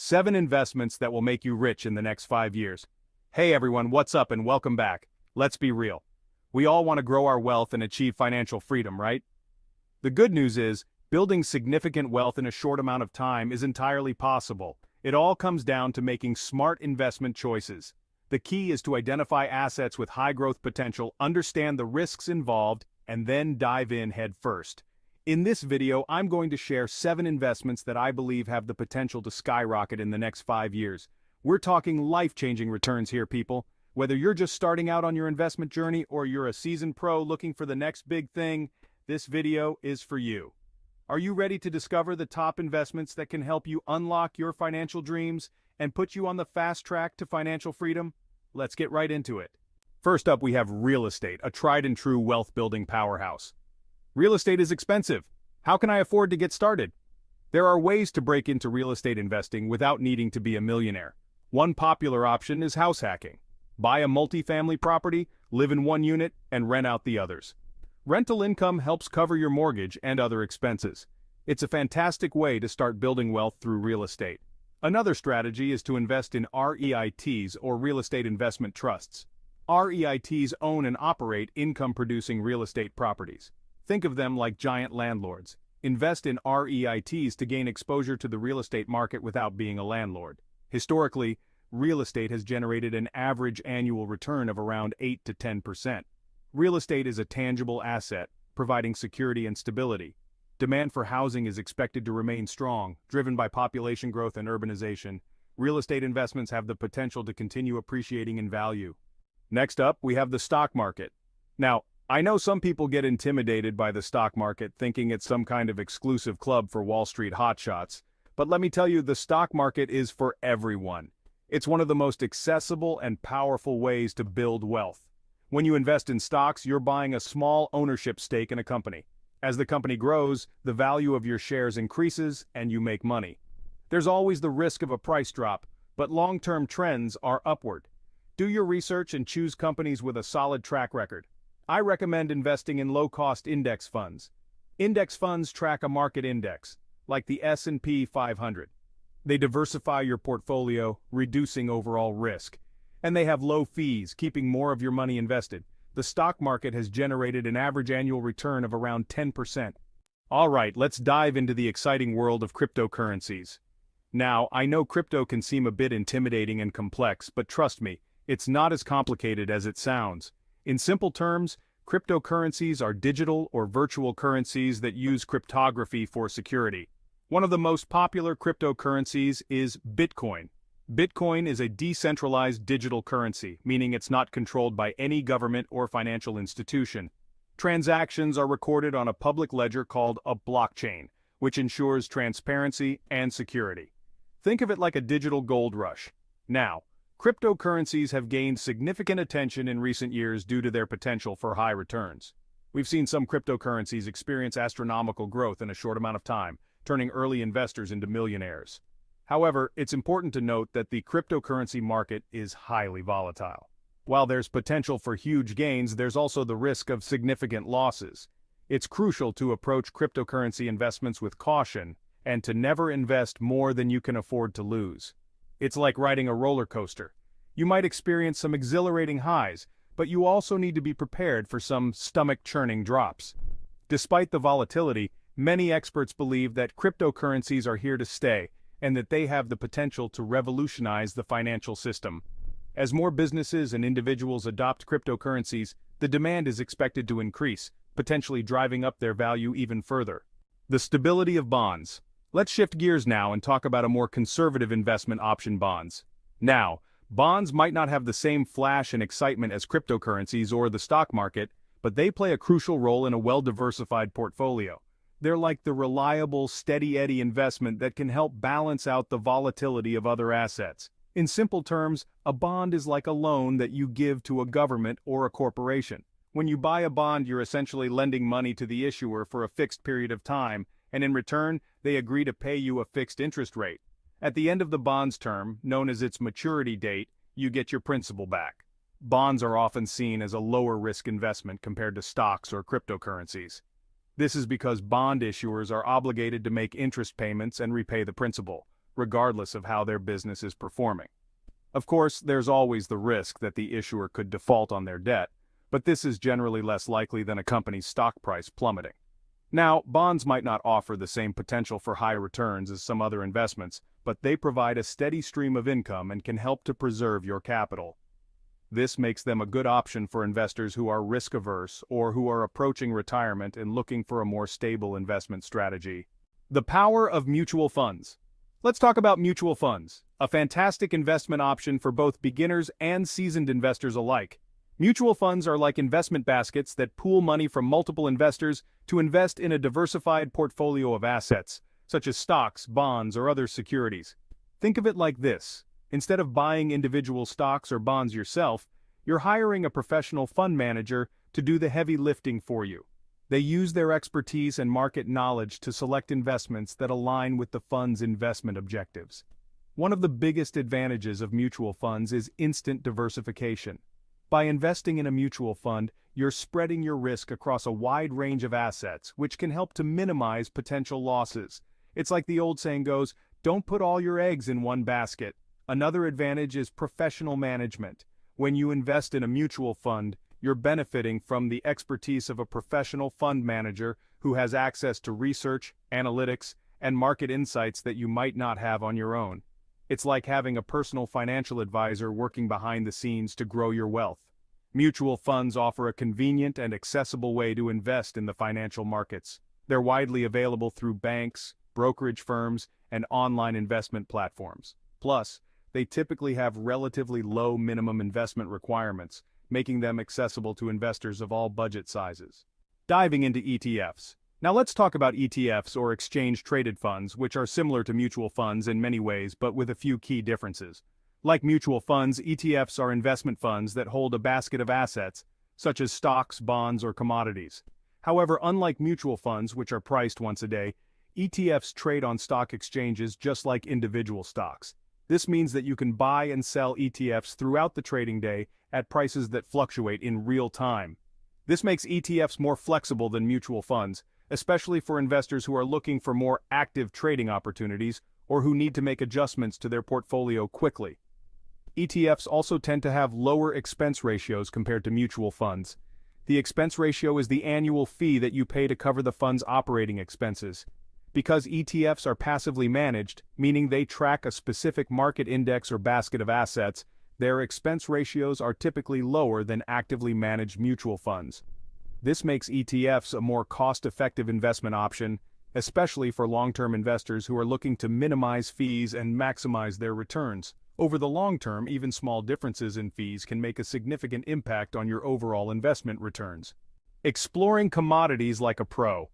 7 investments that will make you rich in the next 5 years. Hey everyone, what's up and welcome back. Let's be real. We all want to grow our wealth and achieve financial freedom, right? The good news is, building significant wealth in a short amount of time is entirely possible. It all comes down to making smart investment choices. The key is to identify assets with high growth potential, understand the risks involved, and then dive in head first. In this video, I'm going to share 7 investments that I believe have the potential to skyrocket in the next 5 years. We're talking life-changing returns here, people. Whether you're just starting out on your investment journey or you're a seasoned pro looking for the next big thing, this video is for you. Are you ready to discover the top investments that can help you unlock your financial dreams and put you on the fast track to financial freedom? Let's get right into it. First up, we have real estate, a tried and true wealth building powerhouse. Real estate is expensive. How can I afford to get started? There are ways to break into real estate investing without needing to be a millionaire. One popular option is house hacking. Buy a multifamily property, live in one unit, and rent out the others. Rental income helps cover your mortgage and other expenses. It's a fantastic way to start building wealth through real estate. Another strategy is to invest in REITs or real estate investment trusts. REITs own and operate income-producing real estate properties. Think of them like giant landlords. Invest in REITs to gain exposure to the real estate market without being a landlord. Historically, real estate has generated an average annual return of around 8 to 10%. Real estate is a tangible asset, providing security and stability. Demand for housing is expected to remain strong, driven by population growth and urbanization. Real estate investments have the potential to continue appreciating in value. Next up, we have the stock market. Now, I know some people get intimidated by the stock market thinking it's some kind of exclusive club for Wall Street hotshots, but let me tell you the stock market is for everyone. It's one of the most accessible and powerful ways to build wealth. When you invest in stocks, you're buying a small ownership stake in a company. As the company grows, the value of your shares increases and you make money. There's always the risk of a price drop, but long-term trends are upward. Do your research and choose companies with a solid track record. I recommend investing in low-cost index funds. Index funds track a market index, like the S&P 500. They diversify your portfolio, reducing overall risk. And they have low fees, keeping more of your money invested. The stock market has generated an average annual return of around 10%. Alright, let's dive into the exciting world of cryptocurrencies. Now, I know crypto can seem a bit intimidating and complex, but trust me, it's not as complicated as it sounds. In simple terms, cryptocurrencies are digital or virtual currencies that use cryptography for security. One of the most popular cryptocurrencies is Bitcoin. Bitcoin is a decentralized digital currency, meaning it's not controlled by any government or financial institution. Transactions are recorded on a public ledger called a blockchain, which ensures transparency and security. Think of it like a digital gold rush. Now, Cryptocurrencies have gained significant attention in recent years due to their potential for high returns. We've seen some cryptocurrencies experience astronomical growth in a short amount of time, turning early investors into millionaires. However, it's important to note that the cryptocurrency market is highly volatile. While there's potential for huge gains, there's also the risk of significant losses. It's crucial to approach cryptocurrency investments with caution and to never invest more than you can afford to lose. It's like riding a roller coaster. You might experience some exhilarating highs, but you also need to be prepared for some stomach-churning drops. Despite the volatility, many experts believe that cryptocurrencies are here to stay and that they have the potential to revolutionize the financial system. As more businesses and individuals adopt cryptocurrencies, the demand is expected to increase, potentially driving up their value even further. The stability of bonds. Let's shift gears now and talk about a more conservative investment option bonds. Now, bonds might not have the same flash and excitement as cryptocurrencies or the stock market, but they play a crucial role in a well-diversified portfolio. They're like the reliable, steady-eddy investment that can help balance out the volatility of other assets. In simple terms, a bond is like a loan that you give to a government or a corporation. When you buy a bond, you're essentially lending money to the issuer for a fixed period of time, and in return, they agree to pay you a fixed interest rate. At the end of the bond's term, known as its maturity date, you get your principal back. Bonds are often seen as a lower risk investment compared to stocks or cryptocurrencies. This is because bond issuers are obligated to make interest payments and repay the principal, regardless of how their business is performing. Of course, there's always the risk that the issuer could default on their debt, but this is generally less likely than a company's stock price plummeting. Now, bonds might not offer the same potential for high returns as some other investments, but they provide a steady stream of income and can help to preserve your capital. This makes them a good option for investors who are risk-averse or who are approaching retirement and looking for a more stable investment strategy. The power of mutual funds. Let's talk about mutual funds, a fantastic investment option for both beginners and seasoned investors alike. Mutual funds are like investment baskets that pool money from multiple investors to invest in a diversified portfolio of assets, such as stocks, bonds, or other securities. Think of it like this. Instead of buying individual stocks or bonds yourself, you're hiring a professional fund manager to do the heavy lifting for you. They use their expertise and market knowledge to select investments that align with the fund's investment objectives. One of the biggest advantages of mutual funds is instant diversification. By investing in a mutual fund, you're spreading your risk across a wide range of assets, which can help to minimize potential losses. It's like the old saying goes, don't put all your eggs in one basket. Another advantage is professional management. When you invest in a mutual fund, you're benefiting from the expertise of a professional fund manager who has access to research, analytics, and market insights that you might not have on your own. It's like having a personal financial advisor working behind the scenes to grow your wealth. Mutual funds offer a convenient and accessible way to invest in the financial markets. They're widely available through banks, brokerage firms, and online investment platforms. Plus, they typically have relatively low minimum investment requirements, making them accessible to investors of all budget sizes. Diving into ETFs. Now let's talk about ETFs or exchange-traded funds, which are similar to mutual funds in many ways but with a few key differences. Like mutual funds, ETFs are investment funds that hold a basket of assets, such as stocks, bonds, or commodities. However, unlike mutual funds, which are priced once a day, ETFs trade on stock exchanges just like individual stocks. This means that you can buy and sell ETFs throughout the trading day at prices that fluctuate in real time. This makes ETFs more flexible than mutual funds, especially for investors who are looking for more active trading opportunities or who need to make adjustments to their portfolio quickly. ETFs also tend to have lower expense ratios compared to mutual funds. The expense ratio is the annual fee that you pay to cover the fund's operating expenses. Because ETFs are passively managed, meaning they track a specific market index or basket of assets, their expense ratios are typically lower than actively managed mutual funds. This makes ETFs a more cost-effective investment option, especially for long-term investors who are looking to minimize fees and maximize their returns. Over the long term, even small differences in fees can make a significant impact on your overall investment returns. Exploring commodities like a pro.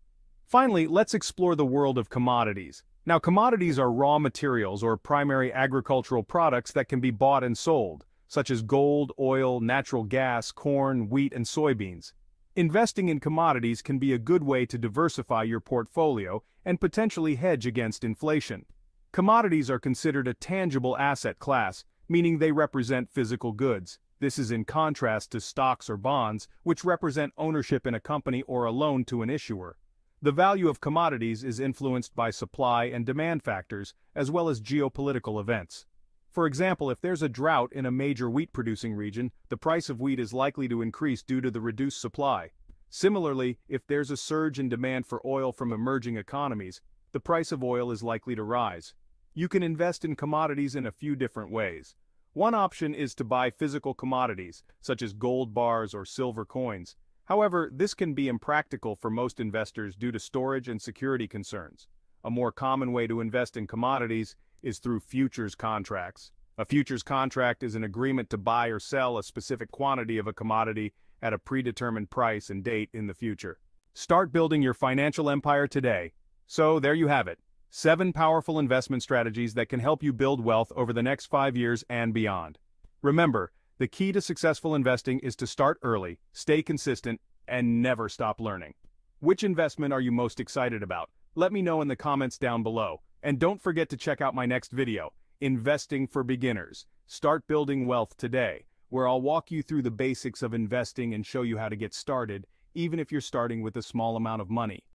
Finally, let's explore the world of commodities. Now commodities are raw materials or primary agricultural products that can be bought and sold, such as gold, oil, natural gas, corn, wheat, and soybeans. Investing in commodities can be a good way to diversify your portfolio and potentially hedge against inflation. Commodities are considered a tangible asset class, meaning they represent physical goods. This is in contrast to stocks or bonds, which represent ownership in a company or a loan to an issuer. The value of commodities is influenced by supply and demand factors, as well as geopolitical events. For example, if there's a drought in a major wheat-producing region, the price of wheat is likely to increase due to the reduced supply. Similarly, if there's a surge in demand for oil from emerging economies, the price of oil is likely to rise. You can invest in commodities in a few different ways. One option is to buy physical commodities, such as gold bars or silver coins. However, this can be impractical for most investors due to storage and security concerns. A more common way to invest in commodities is through futures contracts. A futures contract is an agreement to buy or sell a specific quantity of a commodity at a predetermined price and date in the future. Start building your financial empire today. So there you have it. Seven powerful investment strategies that can help you build wealth over the next five years and beyond. Remember, the key to successful investing is to start early, stay consistent, and never stop learning. Which investment are you most excited about? Let me know in the comments down below. And don't forget to check out my next video, Investing for Beginners. Start building wealth today, where I'll walk you through the basics of investing and show you how to get started, even if you're starting with a small amount of money.